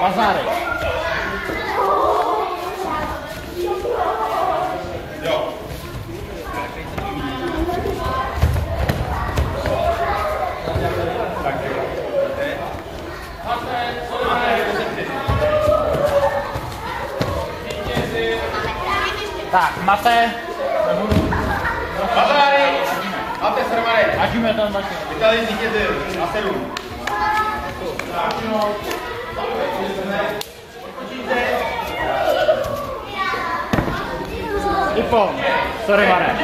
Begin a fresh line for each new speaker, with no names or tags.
Bazárek.
Jo.
Tak, máte,
Bazáry! Máte srmane.
vážíme tam vaše.
Vítali vítězi na sedm.
1本それまで。